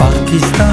पाकिस्तान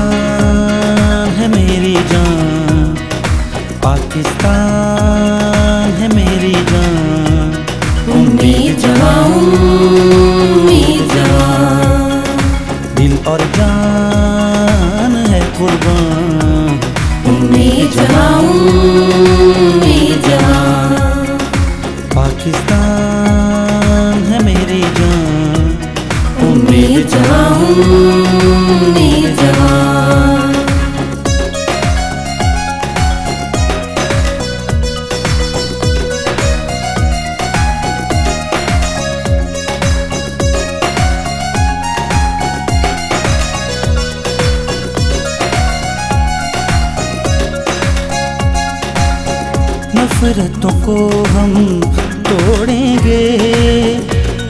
नफरतों को हम तोड़ेंगे,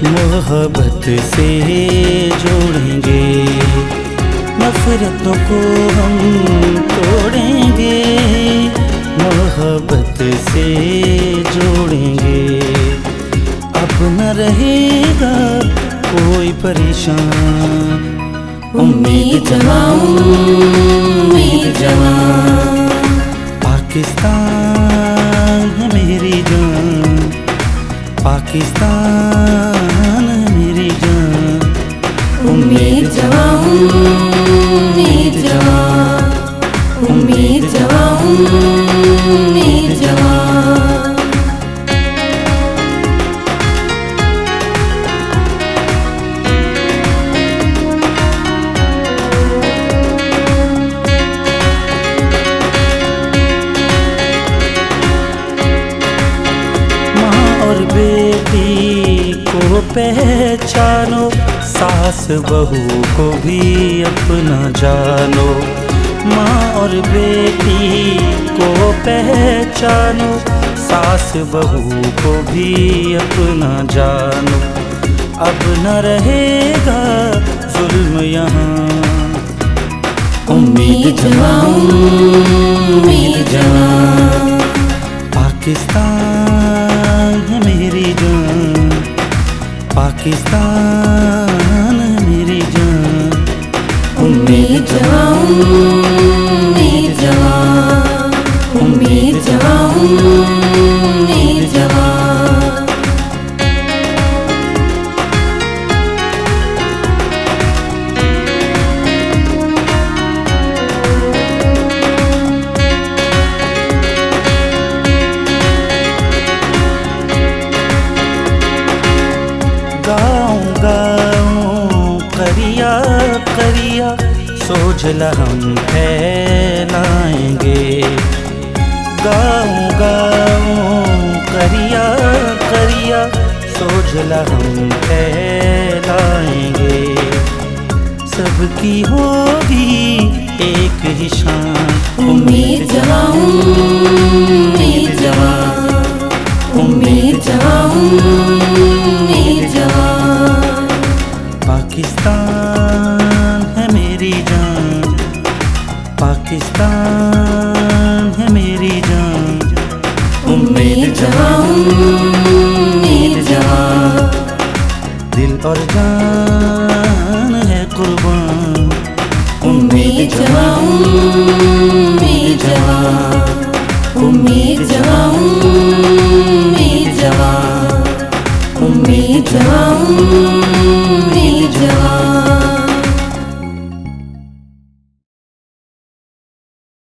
मोहब्बत से जोड़ेंगे। नफरतों को हम तोड़ेंगे, मोहब्बत से जोड़ेंगे। अब न रहेगा कोई परेशान। उम्मीद जवान उम्मीद जवान। पाकिस्तान है मेरी जान। पाकिस्तान है मेरी जान। उम्मीद जवान उम्मीद जवान। उम्मीद जवान। पहचानो सास बहू को भी अपना जानो। माँ और बेटी को पहचानो सास बहू को भी अपना जानो। अब न रहेगा जुल्म यहाँ। उम्मीद जवान उम्मीद जवान पाकिस्तान पाकिस्तान सोझला हम फैलाएँगे। गाँव गाँव करिया करिया, सोझला हम फैलाएँगे। सबकी होगी एक ही शान, उम्मीद जवान मेरी जान। पाकिस्तान है मेरी जान। उम्मीद उम्मीद जवान दिल और जान है कुर्बान। उम्मीद उम्मीद जवान उम्मीद उम्मीद जवान उम्मीद उम्मीद